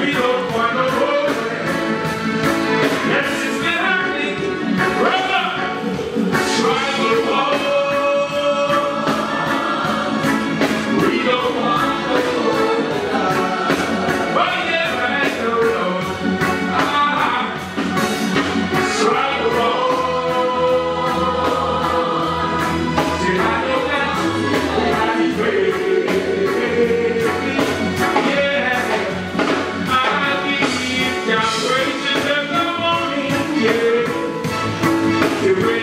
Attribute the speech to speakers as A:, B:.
A: we don't you